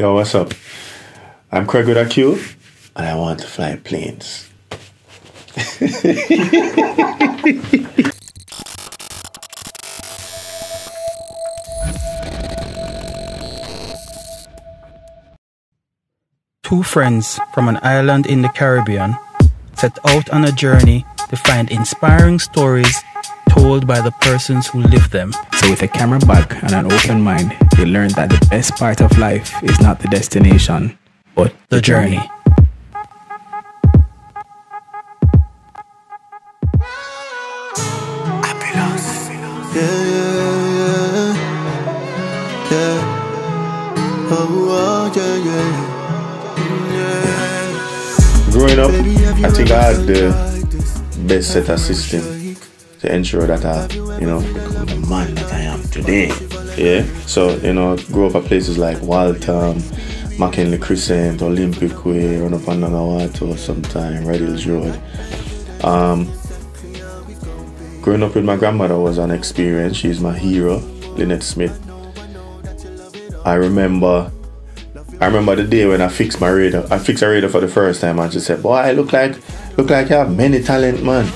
Yo, what's up? I'm Craig with a Q, and I want to fly planes. Two friends from an island in the Caribbean set out on a journey to find inspiring stories told by the persons who live them. So, with a camera bag and an open mind, you learn that the best part of life is not the destination, but The journey. Yeah, yeah, yeah, yeah. Oh, oh, yeah, yeah. Growing up, Baby, have you I think I had the felt like this? best set of system to ensure that I, you know, become the man that I am today. Yeah. So, you know, grew up at places like Waltham, McKinley Crescent, Olympic Way, run up on Nagawato sometime, Red Hills Road. Um, growing up with my grandmother was an experience. She's my hero, Lynette Smith. I remember I remember the day when I fixed my radar. I fixed a radar for the first time and she said, Boy, I look like look like you have many talent, man.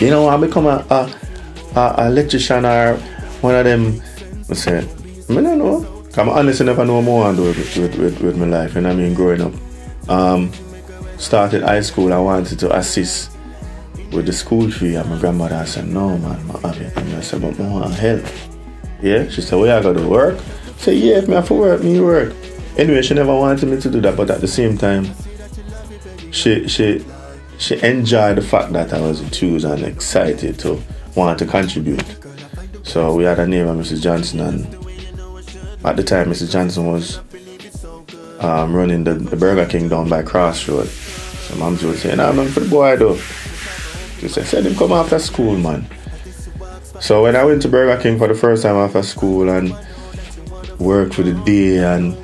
You know, I become a a, a, electrician or one of them I said, I don't know. I'm honestly never know more and do with, with, with, with my life, and I mean growing up. Um, started high school, I wanted to assist with the school fee and my grandmother said, No man, I have it. And I said, but I want help. Yeah? She said, Well, I gotta work. I said, Yeah, if me have to work, me work. Anyway, she never wanted me to do that, but at the same time, she she she enjoyed the fact that I was enthused and excited to want to contribute. So we had a neighbor, Mrs. Johnson, and at the time, Mrs. Johnson was um, running the, the Burger King down by Crossroad. So mom would say, "Nah, man, for the boy though." She said, "Send him come after school, man." So when I went to Burger King for the first time after school and worked for the day and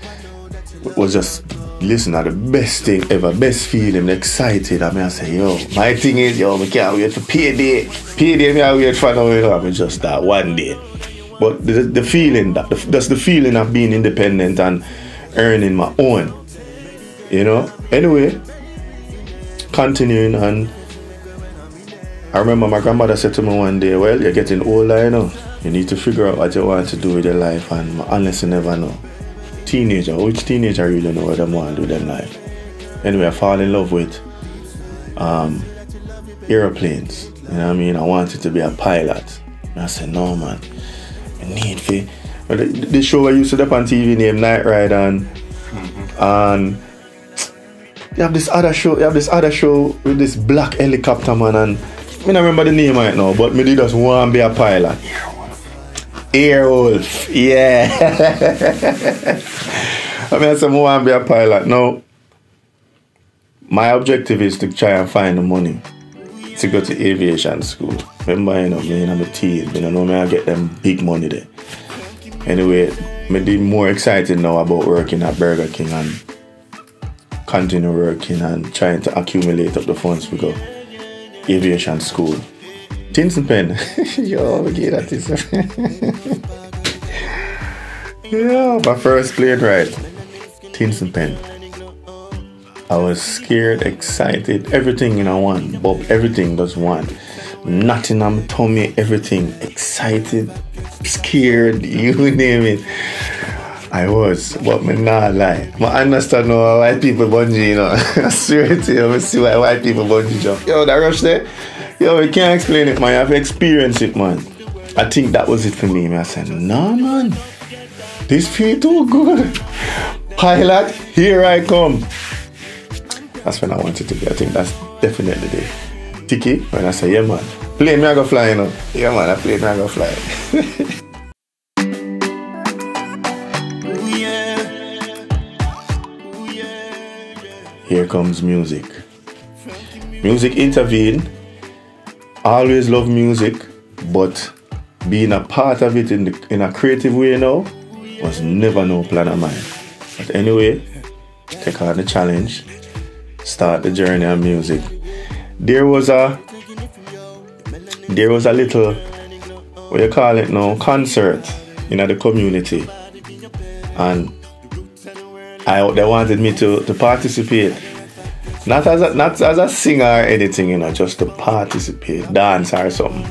was just listen at the best thing ever, best feeling, excited. I mean, I say, yo, my thing is, yo, I can't wait for payday. Payday, me I wait for now, you know, I mean, just that one day. But the, the feeling, that the, that's the feeling of being independent and earning my own, you know. Anyway, continuing and I remember my grandmother said to me one day, well, you're getting older, you know. You need to figure out what you want to do with your life and honestly never know teenager, which teenager really know what they want to do them life. Anyway, I fall in love with um, airplanes. You know what I mean? I wanted to be a pilot. And I said, no man, I need to. But the, the show I used to do on TV named Knight Rider and and you have this other show, you have this other show with this black helicopter man and I don't remember the name right now, but me did just want to be a pilot. Airwolf, yeah. I mean, I said, I want to be a pilot. No, my objective is to try and find the money to go to aviation school. Remember, you know, me and I'm a teen, you know, me I get them big money there. Anyway, me more excited now about working at Burger King and continue working and trying to accumulate up the funds to go aviation school. Tins and pen. Yo, we get at this. yeah, my first plane ride. Tins and pen. I was scared, excited, everything in a one. Bob, everything was one. Nothing on my tummy, everything. Excited, scared, you name it. I was, but me not lie. I understand why white people bungee, you know. I swear to you, I see why white people bungee jump. Yo, that rush there, yo, we can't explain it, man. You have to experience it, man. I think that was it for me. I said, no, man. This feel too good. Pilot, here I come. That's when I wanted to be. I think that's definitely the Tiki, when I say, yeah, man. Play me, I go fly, you know. Yeah, man, I play me, I go fly. Here comes music. Music intervene. Always love music, but being a part of it in, the, in a creative way now was never no plan of mine. But anyway, take on the challenge, start the journey of music. There was a there was a little what you call it now concert in the community, and I they wanted me to, to participate. Not as a not as a singer or anything, you know, just to participate, dance or something.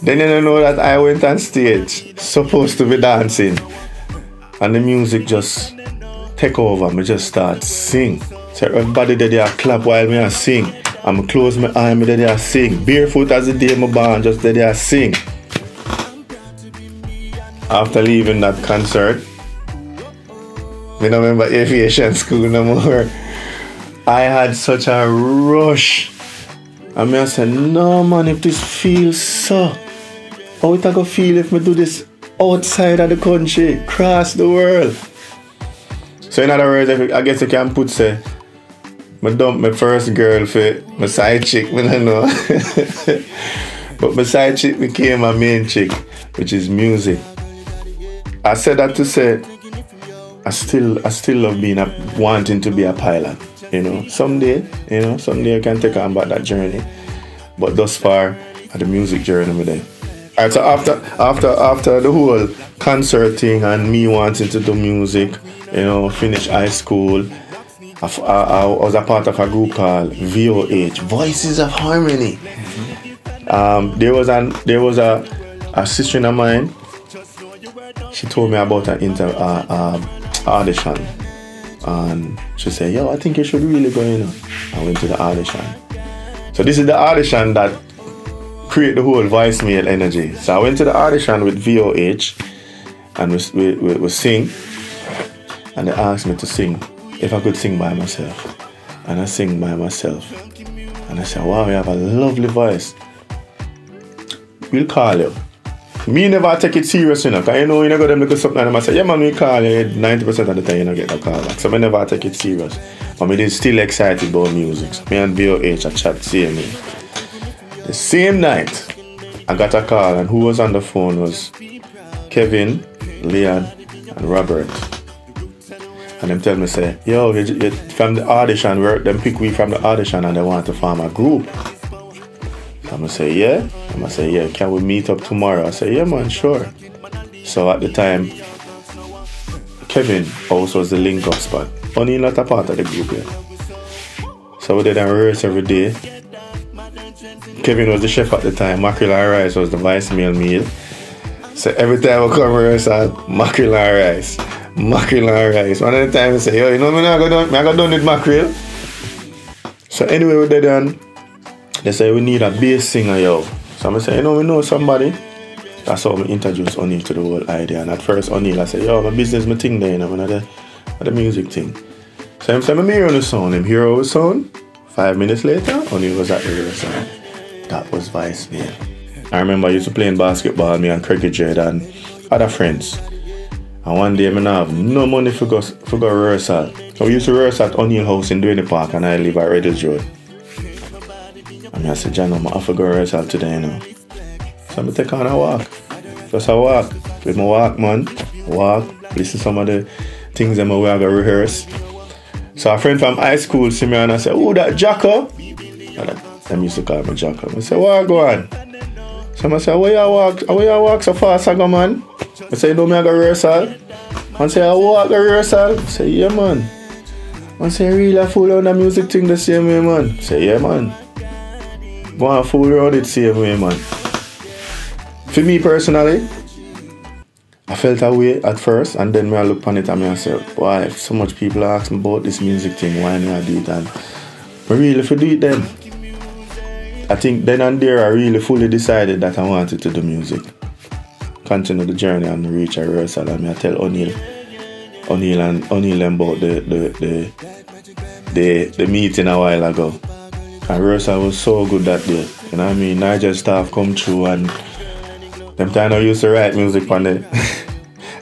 Then you know that I went on stage, supposed to be dancing, and the music just take over. Me just start sing. So everybody there, they clap while me I sing. I'm close my eye, me they sing. Barefoot as the day my band, just they sing. After leaving that concert, I don't remember aviation school no more. I had such a rush. I mean, I said, no man, if this feels so, how it I go feel if me do this outside of the country, cross the world? So in other words, I guess I can put say, I dump my first girl for my side chick, I don't know. but my side chick became my main chick, which is music. I said that to say I still I still love being a wanting to be a pilot. You know, someday, you know, someday I can take on back that journey. But thus far, the music journey with them. Alright, so after after after the whole concert thing and me wanting to do music, you know, finish high school, I, I, I was a part of a group called VOH, Voices of Harmony. Um, there was an there was a, a sister of mine. She told me about an inter uh, uh, audition and she said, Yo, I think you should really go in. I went to the audition. So this is the audition that create the whole voicemail energy. So I went to the audition with VOH and we, we, we, we sing and they asked me to sing if I could sing by myself. And I sing by myself. And I said, Wow, you have a lovely voice. We'll call you. Me never take it serious, you know, because you know, you know, them look something and I say, yeah, man, we call you 90% of the time, you know, get the call back. So I never take it serious. But me still excited about music. So me and VOH, I chat CME. The same night, I got a call, and who was on the phone was Kevin, Leon, and Robert. And them tell me, say, yo, you, you, from the audition, where them pick we from the audition and they want to form a group. I'm gonna say, yeah. Gonna say, yeah, can we meet up tomorrow? I say, yeah, man, sure. So at the time, Kevin also was the link up spot. Only not a part of the group yet. So we did a rehearse every day. Kevin was the chef at the time. Mackerel and rice was the vice meal meal. So every time I come rehearse, I mackerel and rice. Mackerel and rice. One of the time I say, yo, you know me, I got done, I got done with mackerel. So anyway, we did done. They say we need a bass singer, yo. So I'm say, you know, we know somebody. That's how I introduced O'Neal to the whole idea. And at first, O'Neal, I said, yo, my business, my thing there, you know, the, the music thing. So I'm saying, I'm hearing the sound. I'm hearing the sound. Five minutes later, O'Neal was at the rehearsal. That was Vice Man. I remember I used to playing basketball, me and Cricket Jed and other friends. And one day, I didn't have no money for go, for go rehearsal. So we used to rehearse at O'Neal House in Duhaney Park, and I live at Red Hills Road. And I said, John, I'm off to go rehearsal today, you know. So I'm gonna take on a walk. Just a walk. With my walk, man. Walk. Listen to some of the things that I going to rehearse. So a friend from high school see me and I said, Oh, that Jacko. And them used to call me Jacko. I said, What go on? So I said, Where you walk? Where you walk so fast, I go, man? I said, You know me, I go rehearsal. I say, I walk the rehearsal. I say, Yeah, man. I say, Really, I fool on the music thing the same way, man. I say, Yeah, man. Go and fool around it same way, man. For me personally, I felt a way at first, and then when I look on it and I said, why, if so much people ask me about this music thing, why me I do it? And I really for do it then. I think then and there I really fully decided that I wanted to do music. Continue the journey and reach a rehearsal and I tell O'Neal O'Neal and O'Neal about the the, the the the meeting a while ago. And rehearsal was so good that day. You know what I mean? Nigel staff come through and them time I used to write music on the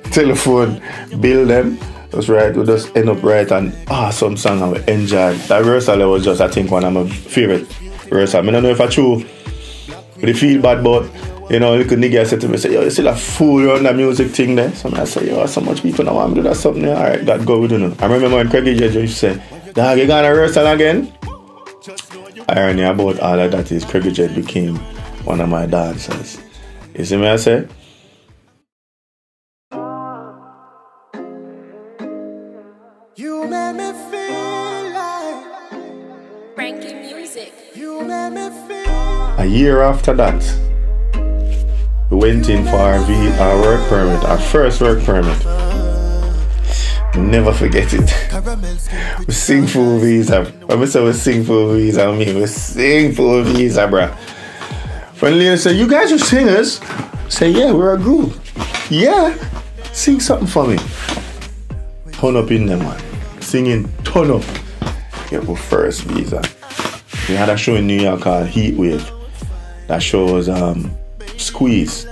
telephone, build them. Just right, we just end up write an awesome song and we enjoy. That rehearsal was just I think one of my favorite rehearsal. I don't know if I true but feel bad but you know, could nigga said to me, say, yo, you still a fool on that music thing there. So I say, yo, so much people now want to do that something. Alright, that go with know. I remember when Craig J. to say, dog, you gonna rehearsal again? Irony about all of that is Craig J became one of my dancers. You see me I say? You made me feel like Frankie Music. you made me feel. A year after that, we went in for our, v- our work permit, our first work permit. Never forget it. We sing full visa. Uh, when we say we sing full visa, I mean we sing full visa, uh, bruh. When Leah said, You guys are singers? Say, Yeah, we're a group. Yeah, sing something for me. Turn up in there, man. Singing, turn up. Get our first visa. We had a show in New York uh, called Heat Wave. That show was um, Squeeze.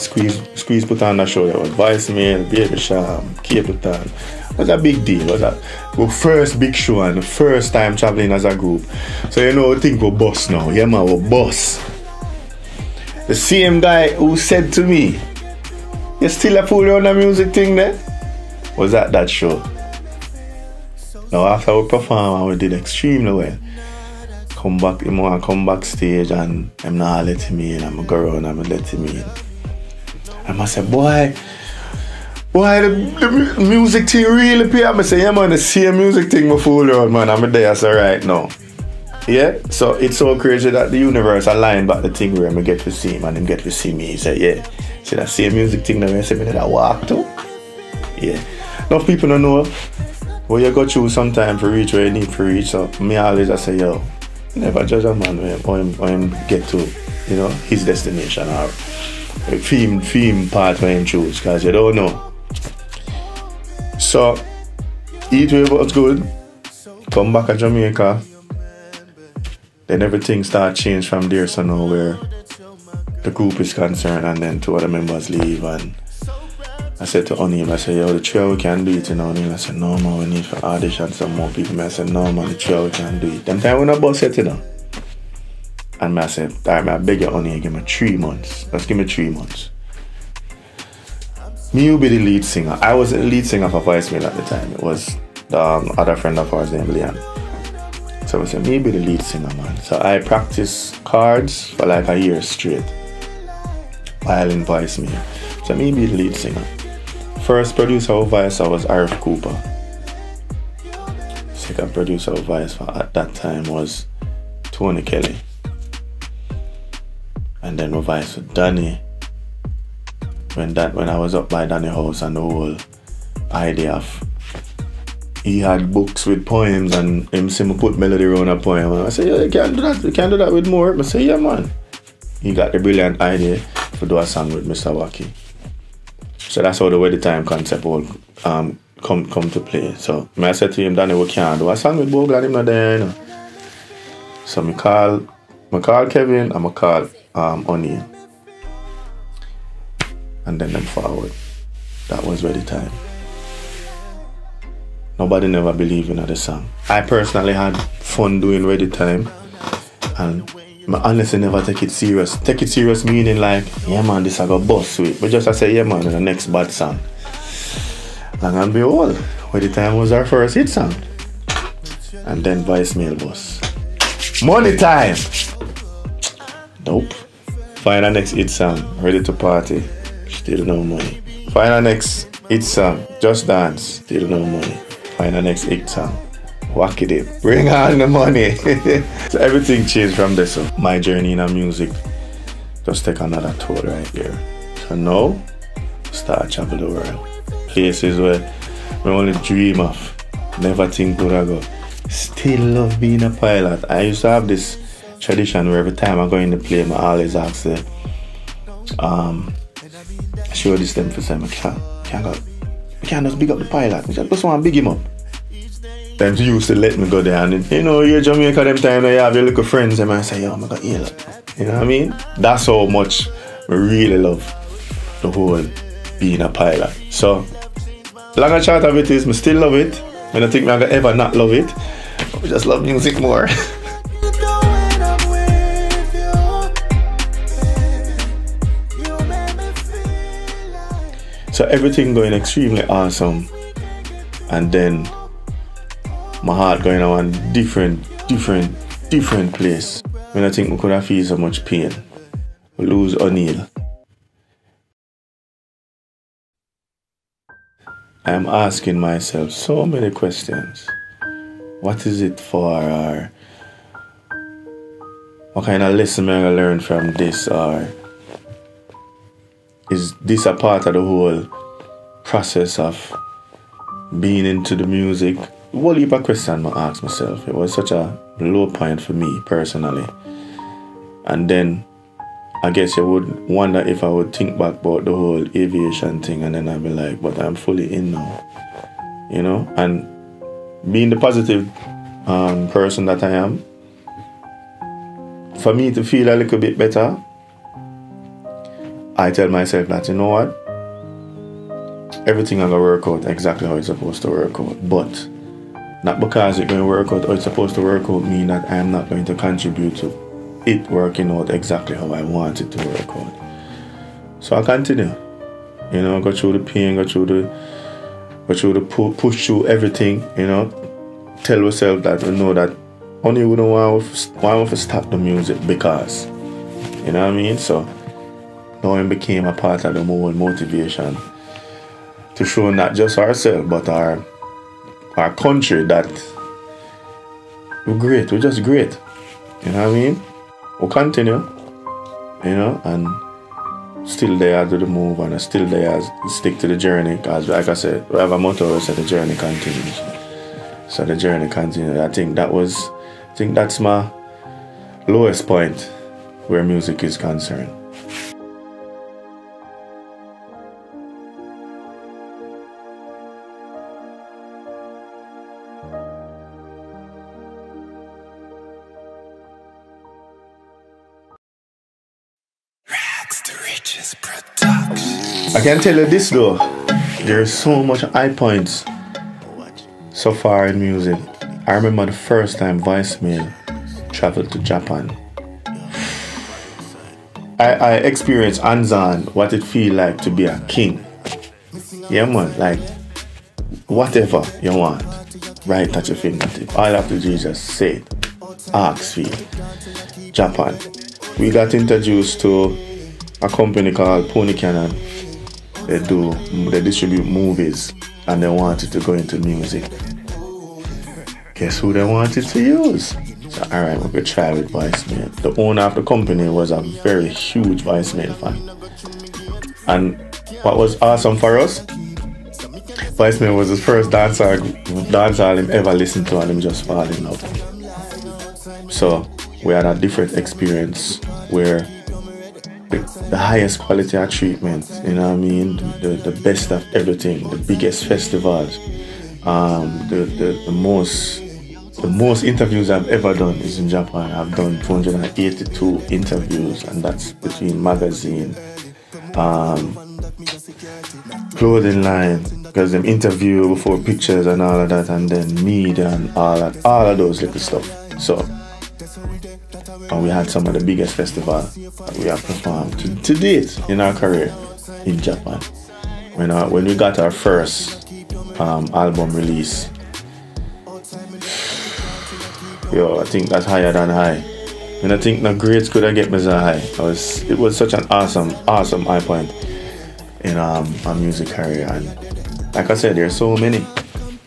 Squeeze Squeeze put on that show. There was Voicemail, Baby Cham, Capleton. It was a big deal. It was a, our first big show and the first time traveling as a group. So you know, think we're boss now. Yeah, man, we're boss. The same guy who said to me, You still a fool on the music thing there? Was at that show. Now after we perform and we did extremely well. Come back, him want come backstage and I'm not letting me in. I'm a girl and I'm letting me in. And I said, boy, boy, the, the mu- music thing really pay. I say, yeah, man, the same music thing me fool around, man. I'm there, so right now. Yeah, so it's so crazy that the universe aligned back the thing where I get to see him and him get to see me. He said, yeah, see that same music thing that I said, me that I walk to? Yeah. Enough people don't know what you go through sometime to reach where you need to reach. So me always I say, yo, never judge a man when, when him get to, you know, his destination or theme, theme part when him choose, because you don't know. So, Heat Wave was good. Come back to Jamaica. Then everything start change from there, so now where the group is concerned, and then two other members leave, and I said to O'Neill, I said, yo, the trio we can do it, you know. I said, no, man, we need to audition some more people. I said, no, man, the trio we can do it. Them time when I bus it, you know. And I said, all right, I beg you, O'Neill, give me three months. Let's give me three months. Me will be the lead singer. I was the lead singer for Voicemail at the time. It was the um, other friend of ours named Leon. So I said, me be the lead singer, man. So I practiced cards for like a year straight while in Voicemail. So me be the lead singer. First producer of Vice was Arif Cooper. Second producer of Vice at that time was Tony Kelly. And then we Vice with Danny. When that when I was up by Danny House and the whole idea of he had books with poems and him me put melody around a poem. And I said, yeah, you can't do that. You can't do that with more. I say, yeah, man. He got the brilliant idea to do a song with Mr. Wacky. So that's how the wedding time concept will um, come come to play. So I said to him, Danny, we can't do a song with Bogle and him not there, you know. So me call me call Kevin and me call um O'Neill. And then them forward. That was ready time. Nobody never believed in the song. I personally had fun doing ready time and I honestly never take it serious. Take it serious meaning like, yeah man, this I got boss with. But just I say, yeah man, in the next bad song. Long and behold, where the time was our first hit song. And then voicemail boss. Money time! Nope. Final next hit song, ready to party. Still no money. Final next hit song, just dance. Still no money. Final next hit song. Whack it. Bring on the money. so everything changed from this. My journey in music just take another tour right here. So now, start travel the world. Places where we only dream of. Never think would I go. Still love being a pilot. I used to have this tradition where every time I go in the plane, I always ask the um show this them for some I can't go I can't just big up the pilot. I just want to big him up. Them used to let me go there and you know you're Jamaica them time you have your little friends and I say, yo, I'm gonna ill. You know what I mean? That's how much I really love the whole being a pilot. So long and short of it is I still love it. I don't think gonna ever not love it. I just love music more. So everything going extremely awesome. And then my heart going on different, different, different place. When I think we could have feel so much pain. We lose O'Neill. I am asking myself so many questions. What is it for? Or what kind of lesson am I learn from this? Or is this a part of the whole process of being into the music? What heap of question I asked myself. It was such a low point for me personally. And then I guess you would wonder if I would think back about the whole aviation thing and then I'd be like, but I'm fully in now. You know? And being the positive um, person that I am, for me to feel a little bit better, I tell myself that, you know what? Everything I'm gonna work out exactly how it's supposed to work out. But not because it's going to work out how it's supposed to work out mean that I'm not going to contribute to it working out exactly how I want it to work out. So I continue. You know, go through the pain, go through the go through the pu- push through everything, you know. Tell yourself that you know that only you don't want to, want to stop the music because you know what I mean? So knowing became a part of the whole motivation to show not just ourselves but our our country that we're great, we're just great. You know what I mean? We'll continue, you know, and still there to the move and I still there stick to the journey because like I said, we have a motto the journey continues. So the journey continues. I think that was I think that's my lowest point where music is concerned. I can tell you this though, there's so much high points so far in music. I remember the first time Voicemail traveled to Japan. I, I experienced Anzan what it feel like to be a king. Yeah man, like whatever you want, right at your fingertip. All you have to do is just say it. Ask for. Japan. We got introduced to a company called Pony Canyon. They do they distribute movies and they wanted to go into music. Guess who they wanted to use? So alright, we could try with Voicemail. The owner of the company was a very huge Voicemail fan. And what was awesome for us, Voicemail was his first dancehall dancehall him ever listened to and him just fall in love. So we had a different experience where the, highest quality of treatment, you know what I mean? The, the best of everything, the biggest festivals, um, the, the, the most the most interviews I've ever done is in Japan. I've done 282 interviews, and that's between magazine, um, clothing line, because them interview before pictures and all of that, and then media and all that, all of those little stuff. So, and we had some of the biggest festivals that we have performed to, to date in our career in Japan. When, our, when we got our first um, album release, yo, I think that's higher than high. And I think no grades could have get me so high. It was, it was such an awesome, awesome high point in um, my music career. And like I said, there's so many.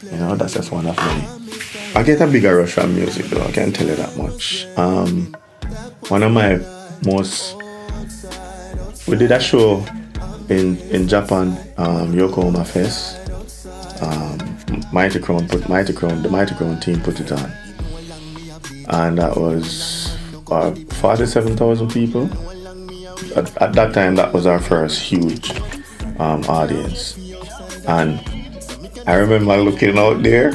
You know, that's just one of many. I get a bigger rush from music though, I can't tell you that much. Um, one of my most we did a show in in Japan, um, Yokohama Fest. Um, Mighty Crown put Mighty Crown, the Mighty Crown team put it on, and that was uh, forty-seven thousand people. At, at that time, that was our first huge um, audience, and I remember looking out there.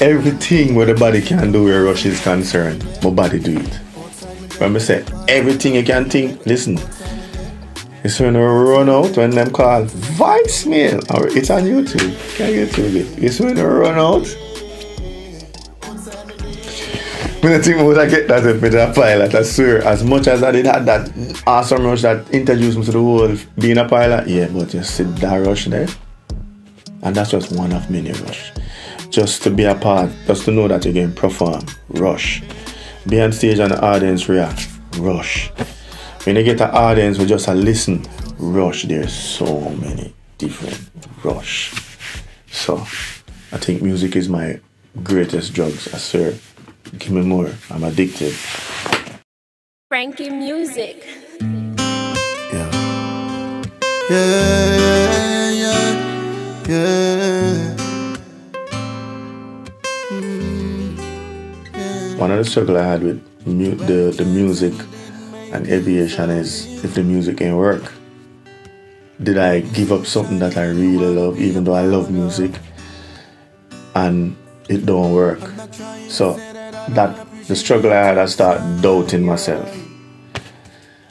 Everything where the body can do where Rush is concerned, my body do it. I say everything you can think, listen. It's when we run out when them call voicemail or it's on YouTube. Can you YouTube it? It's when we run out. When I think would I get that with a pilot, I swear, as much as I did had that awesome rush that introduced me to the whole being a pilot, yeah, but you see that rush there. And that's just one of many rush. Just to be a part, just to know that you can perform, rush. Be on stage and the audience react, rush. When you get an audience with just a listen, rush. There's so many. different rush. So I think music is my greatest drugs. I swear. Give me more. I'm addicted. Frankie Music. Yeah. Yeah, yeah, yeah. One of the struggle I had with mu- the, the music and aviation is if the music ain't work, did I give up something that I really love, even though I love music, and it don't work? So that the struggle I had, I start doubting myself,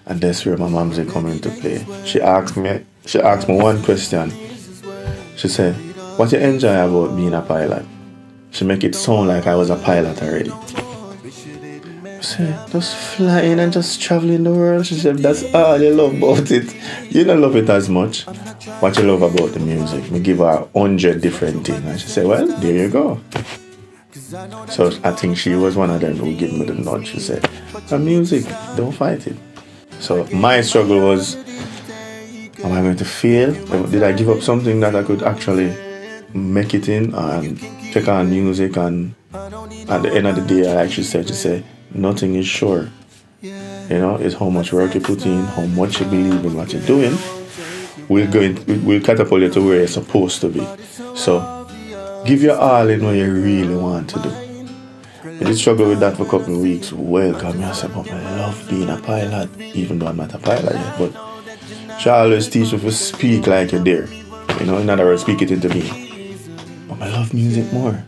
and that's where my mom's come into play. She asked me, she asked me one question. She said, "What you enjoy about being a pilot?" She make it sound like I was a pilot already. I said, eh, just flying and just traveling the world. She said, that's all you love about it. You don't love it as much. What you love about the music. Me give her a hundred different things. And she said, well, there you go. So I think she was one of them who gave me the nod. She said, the music, don't fight it. So my struggle was, am I going to fail? Did I give up something that I could actually make it in and take on music? And at the end of the day, I actually said to say, nothing is sure. You know, it's how much work you put in, how much you believe in what you're doing. We're going, we'll catapult you to where you're supposed to be. So, give your all in what you really want to do. I did struggle with that for a couple of weeks. Well, me, I said, but I love being a pilot, even though I'm not a pilot yet. But she always teach me to speak like you're there. You know, in other words, speak it into me. But I love music more.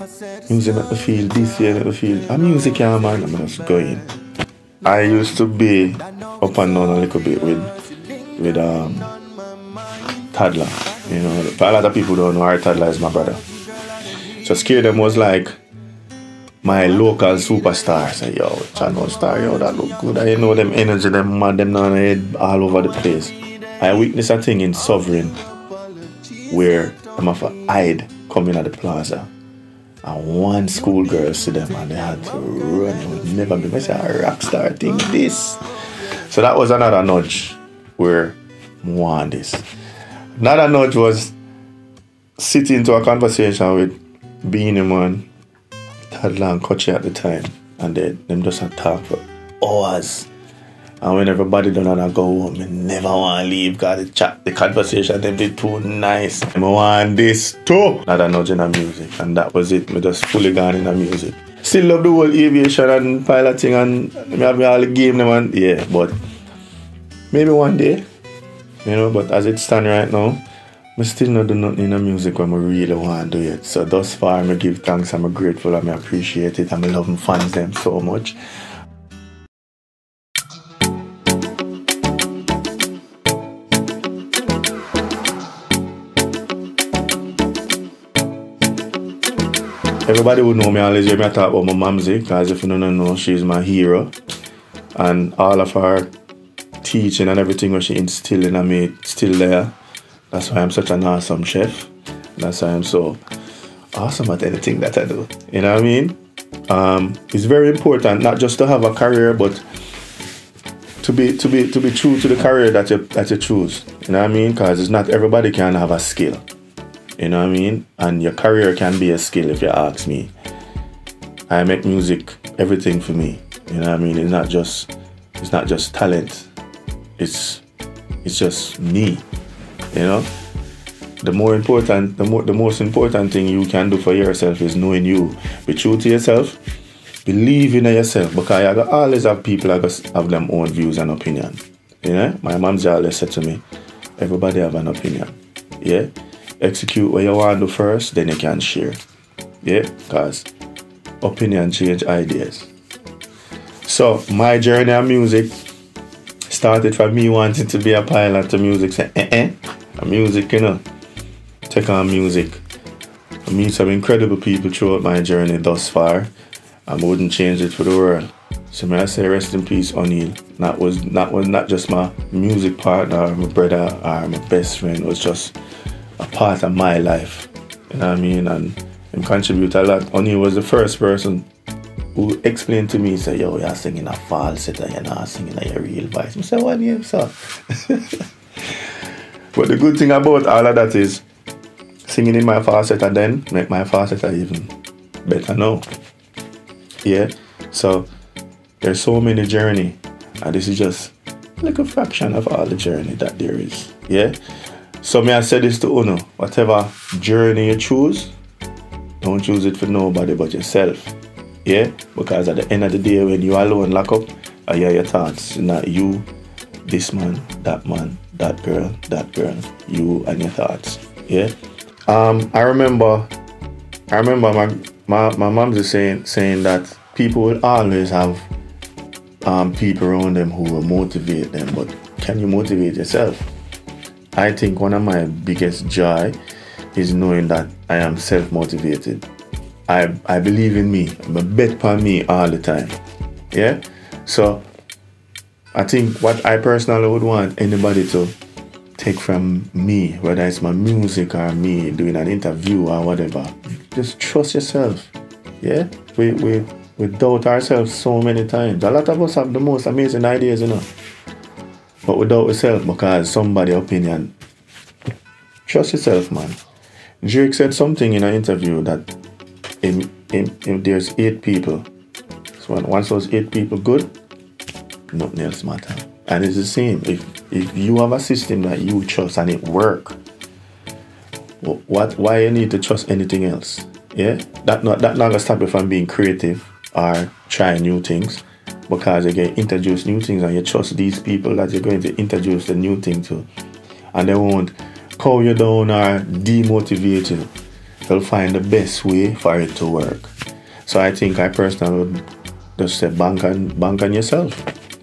Music me feel this year, make me feel a music yeah man, I'm just going. I used to be up and down a little bit with with um toddler. You know, a lot of people don't know our toddler is my brother. So scare them was like my local superstar. Say, yo, channel star, yo, that look good. I know them energy, them mad, them on head all over the place. I witnessed a thing in Sovereign where I'm have to hide coming at the plaza. And one schoolgirl see them and they had to run. It would never be. I say, a rock star thing, this. So that was another nudge where want this. Another nudge was sitting into a conversation with Beenie Man, Toddler and Kochi at the time. And they them just had talk for hours. And when everybody done and I go home, I never want to leave. Got the chat, the conversation, them did too nice. I want this too. Not a nudge in the music. And that was it. Me just fully gone in the music. Still love the whole aviation and piloting and me have me all the game them and yeah, but maybe one day. You know, but as it stand right now, I still not do nothing in the music when I really want to do it. So thus far, I give thanks. I'm grateful. I appreciate it. I'm loving fans them so much. Everybody would know me always hear me talk about my momsy, because if you don't know, she's my hero. And all of her teaching and everything what she instilled in me still there. That's why I'm such an awesome chef. That's why I'm so awesome at anything that I do. You know what I mean? Um, it's very important not just to have a career, but to be to be to be true to the career that you that you choose. You know what I mean? Because it's not everybody can have a skill. You know what I mean? And your career can be a skill if you ask me. I make music everything for me. You know what I mean? It's not just it's not just talent. It's it's just me. You know? The more important the more the most important thing you can do for yourself is knowing you. Be true to yourself. Believe in yourself because I always have people I that have them own views and opinion. You know? My mom's always said to me, everybody have an opinion. Yeah? Execute what you want to do first, then you can share. Yeah, because opinion change ideas. So my journey of music started from me wanting to be a pilot to music. Say, eh, eh, a music, you know, take on music. I meet some incredible people throughout my journey thus far. I wouldn't change it for the world. So may I say rest in peace, O'Neill. That was not was not just my music partner, my brother, or my best friend. It was just a part of my life. You know what I mean? And him contribute a lot. O'Neill was the first person who explained to me, say, yo, you're singing a falsetto, you're not singing a your real voice. I said, what name, sir? But the good thing about all of that is singing in my falsetto then make my falsetto even better now. Yeah. So there's so many journey, and this is just like a fraction of all the journey that there is. Yeah. So may I say this to Uno, whatever journey you choose, don't choose it for nobody but yourself. Yeah? Because at the end of the day when you are alone lock up, I hear your thoughts. Not you, this man, that man, that girl, that girl, you and your thoughts. Yeah? Um I remember I remember my my, my mom's is saying saying that people will always have um, people around them who will motivate them, but can you motivate yourself? I think one of my biggest joy is knowing that I am self-motivated. I I believe in me. I'm a bet upon me all the time. Yeah? So I think what I personally would want anybody to take from me, whether it's my music or me doing an interview or whatever, just trust yourself. Yeah? We we we doubt ourselves so many times. A lot of us have the most amazing ideas, you know. But we doubt ourselves because somebody opinion. Trust yourself, man. Drake said something in an interview that if, if, there's eight people, so once those eight people good, nothing else matter. And it's the same. If if you have a system that you trust and it work, what why you need to trust anything else? Yeah, that not that not gonna stop you from being creative or trying new things because you get introduce new things and you trust these people that you're going to introduce the new thing to, and they won't call you down or demotivate you. They'll find the best way for it to work. So I think I personally would just say bank on bank on yourself.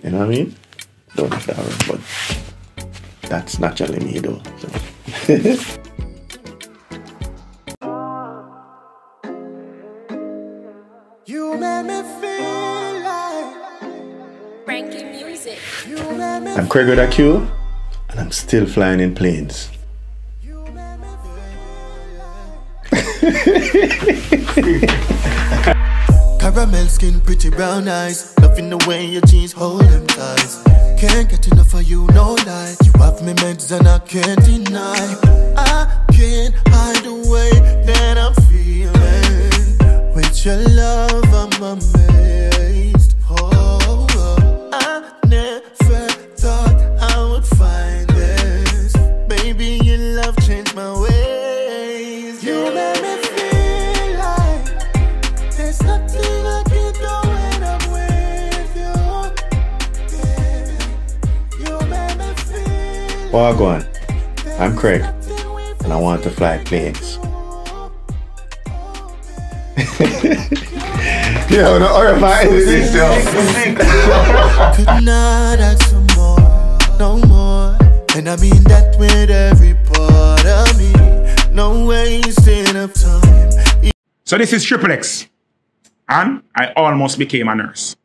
You know what I mean? Don't but that's naturally me though. so. I'm Craig Q, and I'm still flying in planes. Caramel skin, pretty brown eyes. Loving the way your jeans hold them Can't get enough of you, no lie. You have me meds and I can't deny. I can't hide fly planes. Yo, no, or if I edit this, yo. could not ask for more, no more. And I mean that with every part of me. No wasting of time. So this is Triple X. And I almost became a nurse.